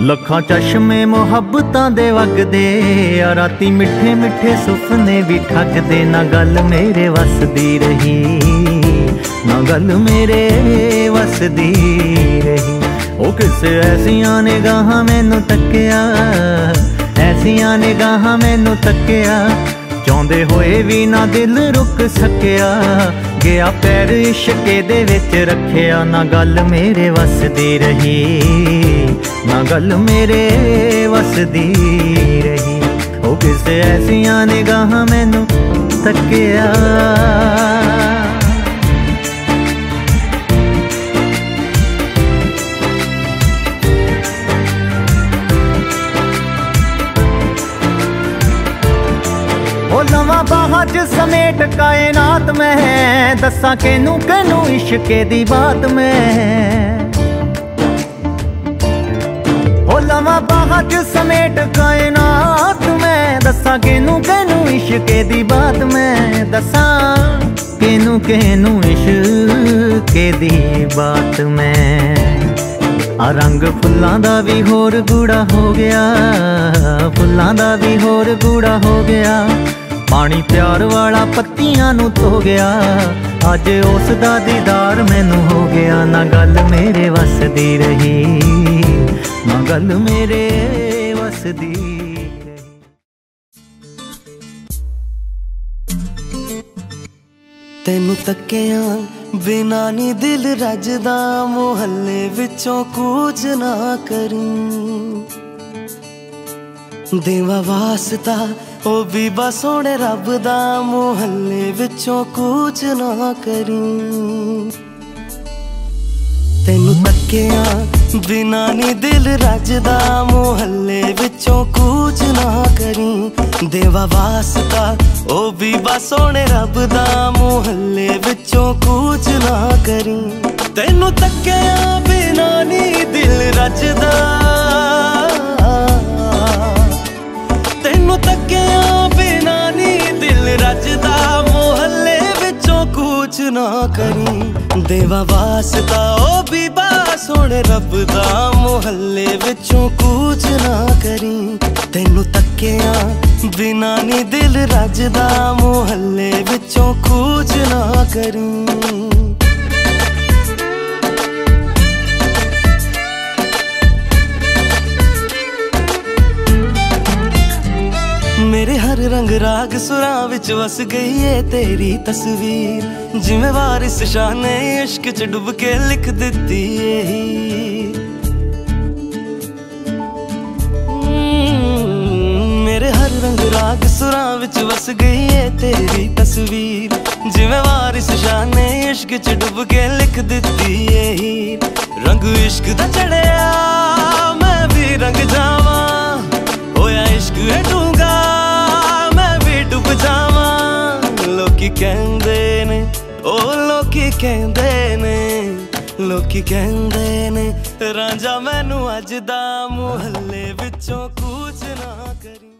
ਲੱਖਾਂ ਚਸ਼ਮੇ ਮੁਹੱਬਤਾਂ ਦੇ ਵਗਦੇ ਆ, ਰਾਤੀ ਮਿੱਠੇ ਮਿੱਠੇ ਸੁਪਨੇ ਵੀ ਠੱਗਦੇ, ਨਾ ਗੱਲ ਮੇਰੇ ਵਸਦੀ ਰਹੀ, ਨਾ ਗੱਲ ਮੇਰੇ ਵਸਦੀ ਰਹੀ। ਉਹ ਕਿਸੇ ਐਸੀਆਂ ਨਿਗਾਹਾਂ ਮੈਨੂੰ ਤੱਕਿਆ ਐਸੀਆਂ ਨਿਗਾਹਾਂ ਮੈਨੂੰ ਤੱਕਿਆ ਚਾਹੁੰਦੇ ਹੋਏ ਵੀ ਨਾ ਦਿਲ ਰੁਕ ਸਕਿਆ। ਗਿਆ ਪੈਰ ਇਸ਼ਕੇ ਦੇ ਵਿੱਚ ਰੱਖਿਆ, ਨਾ ਗੱਲ ਮੇਰੇ ਵਸਦੀ ਰਹੀ। ਨਾ ਗੱਲ ਮੇਰੇ ਵਸਦੀ ਰਹੀ। ਉਹ ਕਿਸੇ ਐਸੀਆਂ ਨਿਗਾਹਾਂ ਮੈਨੂੰ ਤੱਕਿਆ। ਲਵਾਂ ਸਮੇਟ ਕਾਇਨਾਤ ਮੈਂ, ਦੱਸਾਂ ਕਿਨੂੰ ਕਿਨੂੰ ਇਸ਼ਕੇ ਦੀ ਬਾਤ ਮੈਂ। ਉਹ ਲਵਾਂ ਬਾਹਾਂ 'ਚ ਸਮੇਟ ਕਾਇਨਾਤ ਮੈਂ, ਦੱਸਾਂ ਕਿਨੂੰ ਕਿਨੂੰ ਇਸ਼ਕੇ ਦੀ ਬਾਤ ਮੈਂ। ਦੱਸਾਂ ਕਿਨੂੰ ਕਿਨੂੰ ਇਸ਼ਕੇ ਦੀ ਬਾਤ ਮੈਂ। ਆ ਰੰਗ ਫੁੱਲਾਂ ਦਾ ਵੀ ਹੋਰ ਗੂੜਾ ਹੋ ਗਿਆ, ਫੁੱਲਾਂ ਦਾ ਵੀ ਹੋਰ ਗੂੜਾ ਹੋ ਗਿਆ। ਪਾਣੀ ਪਿਆਰ ਵਾਲਾ ਪੱਤੀਆਂ ਨੂੰ ਧੋ ਗਿਆ। ਅੱਜ ਉਸ ਦਾ ਦੀਦਾਰ ਮੈਨੂੰ ਹੋ ਗਿਆ। ਨਾ ਗੱਲ ਮੇਰੇ ਵਸਦੀ ਰਹੀ। ਨਾ ਗੱਲ ਮੇਰੇ ਵਸਦੀ ਤੈਨੂੰ ਤੱਕਿਆ ਬਿਨਾ ਨੀ ਦਿਲ ਰੱਜਦਾ। ਮੁਹੱਲੇ ਵਿੱਚੋਂ ਕੂਚ ਨਾ ਕਰੀ। ਦੇਵਾ ਵਾਸਤਾ ਉਹ ਬੀਬਾ ਸੋਹਣੇ ਰੱਬ ਦਾ ਮੁਹੱਲੇ ਵਿੱਚੋਂ ਕੂਚ ਨਾ ਕਰੀ। ਤੈਨੂੰ ਤੱਕਿਆ ਬਿਨਾ ਨੀ ਦਿਲ ਰੱਜਦਾ, ਮੁਹੱਲੇ ਵਿੱਚੋਂ ਕੂਚ ਨਾ ਕਰੀ। ਦੇਵਾ ਵਾਸਤਾ ਉਹ ਬੀਬਾ ਸੋਹਣੇ ਰੱਬ ਦਾ ਮੁਹੱਲੇ ਵਿੱਚੋਂ ਕੂਚ ਨਾ ਕਰੀ। ਤੈਨੂੰ ਤੱਕਿਆ ਬਿਨਾ ਨੀ ਦਿਲ ਰੱਜਦਾ। ਨਾ ਕਰੀ। ਦੇਵਾ ਵਾਸਤਾ ਉਹ ਵੀ ਬਾ ਸੋਹਣੇ ਰੱਬ ਦਾ ਮੁਹੱਲੇ ਵਿੱਚੋਂ ਕੂਚ ਨਾ ਕਰੀ। ਤੈਨੂੰ ਤੱਕਿਆ ਬਿਨਾ ਨੀ ਦਿਲ ਰੱਜਦਾ ਮੁਹੱਲੇ ਵਿੱਚੋਂ ਕੂਚ ਨਾ ਕਰੀ। ਰੰਗ ਰਾਗ ਸੁਰਾਂ ਵਿੱਚ ਵਸ ਗਈ ਏ ਤੇਰੀ ਤਸਵੀਰ। ਜਿਵੇਂ ਵਾਰਿਸ ਸ਼ਾਹ ਨੇ ਇਸ਼ਕ ਚ ਡੁੱਬ ਕੇ ਲਿਖ ਦਿੱਤੀ ਏ ਮੇਰੇ ਹਰ ਰੰਗ ਰਾਗ ਸੁਰਾਂ ਵਿੱਚ ਵਸ ਗਈ ਏ ਤੇਰੀ ਤਸਵੀਰ। ਜਿਵੇਂ ਵਾਰਿਸ ਸ਼ਾਹ ਨੇ ਇਸ਼ਕ ਚ ਡੁੱਬ ਕੇ ਲਿਖ ਦਿੱਤੀ ਏ ਰੰਗ ਇਸ਼ਕ ਦਾ ਚੜਿਆ, ਮੈਂ ਵੀ ਰੰਗ ਜਾਵਾਂ। ਕਹਿੰਦੇ ਨੇ ਲੋਕੀ ਕਹਿੰਦੇ ਨੇ ਰਾਂਝਾ ਮੈਨੂੰ ਅੱਜ ਦਾ ਮੁਹੱਲੇ ਵਿੱਚੋਂ ਕੂਚ ਨਾ ਕਰੀ।